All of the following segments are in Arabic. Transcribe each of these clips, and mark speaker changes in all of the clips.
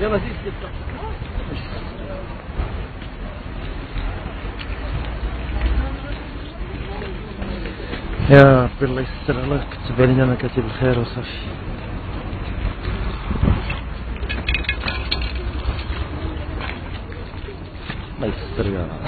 Speaker 1: يلا زيد يا ربي الله يستر الله كتب علينا مكاتب كاتب الخير وصافي. الله يستر يا رب.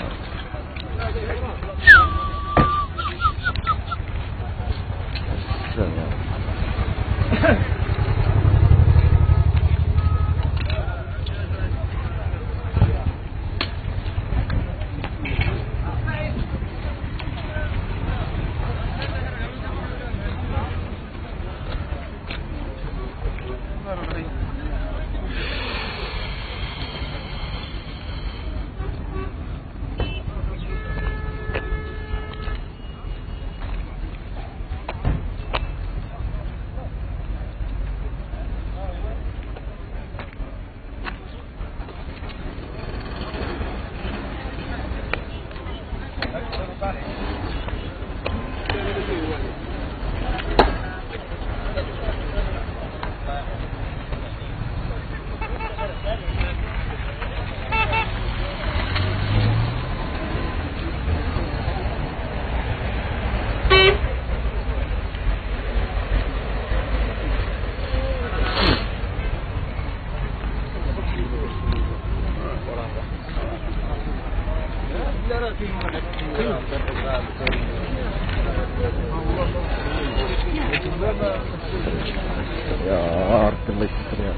Speaker 1: Got it. Ya arttırmak istiyor.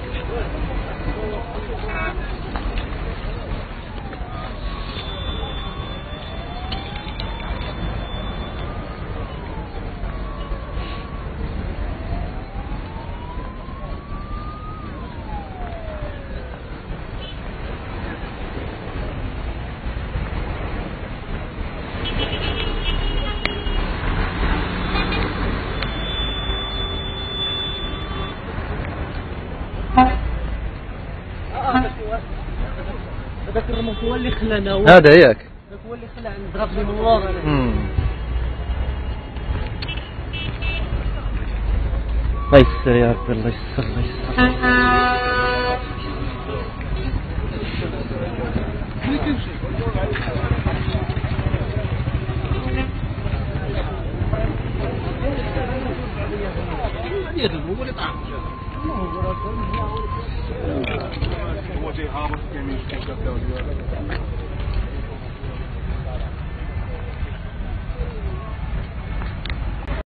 Speaker 2: هذاك الرموت هو اللي خلانا
Speaker 1: هذا ياك
Speaker 2: هذاك هو اللي خلاني ضربني من ورا أنا.
Speaker 1: مم. الله يستر يا ربي الله يستر الله يستر
Speaker 3: هو technology, how much can you take up?